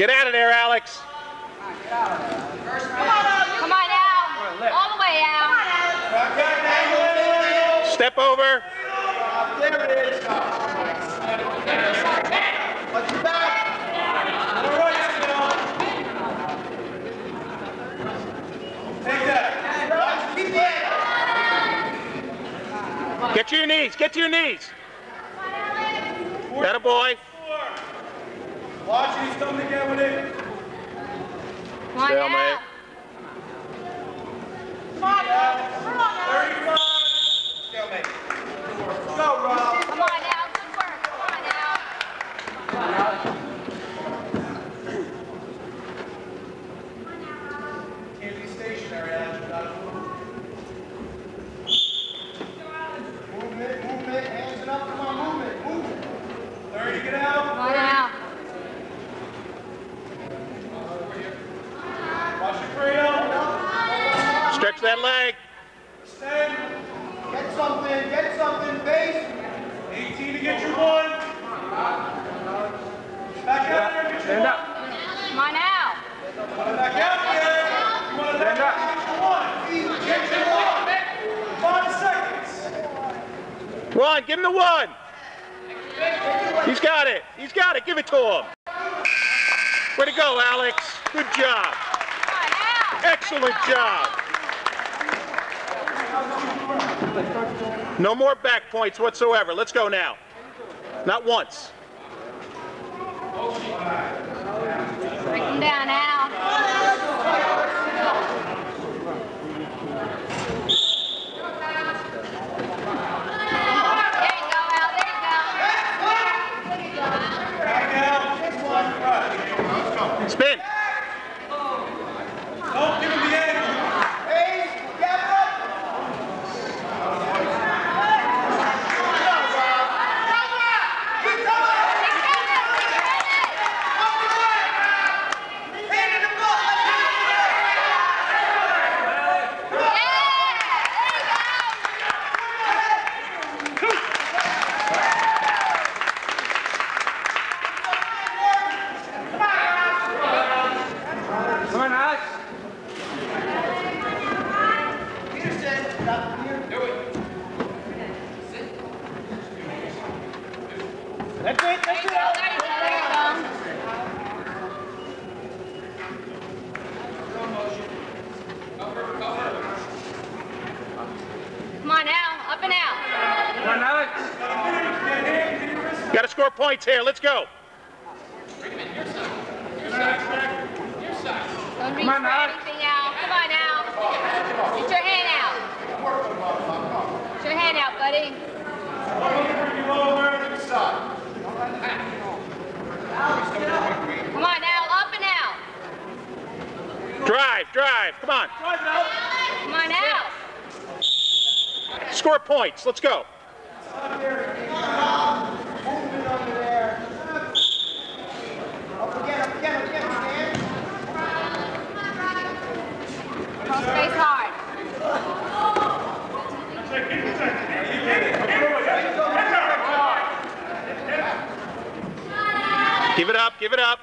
Get out of there, Alex. Come on out. Come on out. All the way out. Step over. Get to your knees. Get to your knees. That a boy. Watch it. He's coming again with it. Come on Stalemate. now. Come on now. Come on now. 35. Stalemate. Go, Rob. Come on now. Good work. Come on now. Can't be stationary, Alex. You gotta move. Movement, movement, hands it up, come on, movement, movement. Thirty, get out. Come on now. Watch your cradle. Leg. Extend. Get something, get something, base. Eighteen to get you one. Back out there, get you Stand one. up. Come on now. Back out there. You wanna back Stand up. out, get you one. Get you one. Five seconds. One. Give him the one. He's got it. He's got it. Give it to him. Way to go, Alex. Good job. Come on now. Excellent job. No more back points whatsoever. Let's go now. Not once. Down. There you go, Al. There you go. Back out. Get one. Right. Spin. Don't give him the angle. Base, get up. Keep coming. Hand in the ball. Come on, Alex. Peterson, stop here. Do it. That's it, There that's you it. go. There you go. There you go. Come on now. Up and out. Come on, Alex. Got to score points here. Let's go. Don't reach Come on, for anything, Al. Come on, Al. Get your hand out. Get your hand out, buddy. Bring you over to the side. Come on, Al. Up and out. Drive, drive. Come on. Drive it out. Come on, Al. Score points. Let's go. Movement under there. Up again, up again, up again, stand. Cross face hard. Give it up. Give it up.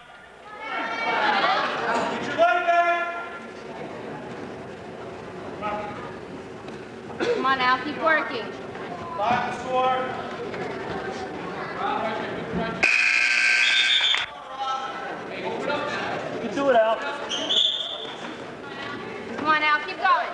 Get your leg back. Come on, Al. Keep working. Lock the score. You do it out. Come on, Al. Keep going.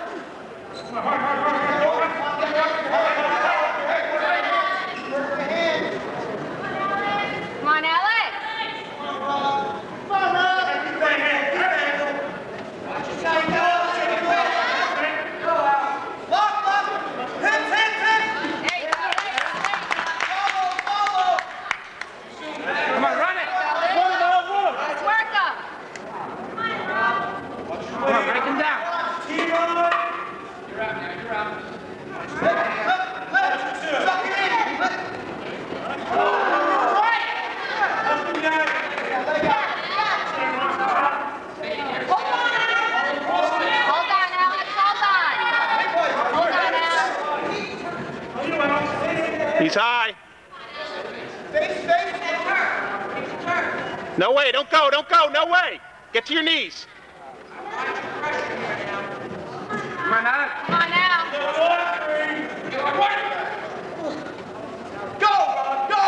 It's high. Face, face, turn. Turn. No way, don't go, don't go, no way. Get to your knees. Come on out. Come on now! Go, go.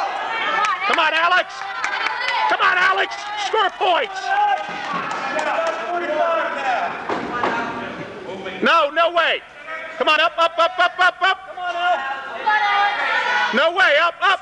Come on, Alex. Come on, Alex. Score points. No, no way. Come on, up, up, up, up, up, up. Come on, Al. No way, up, up.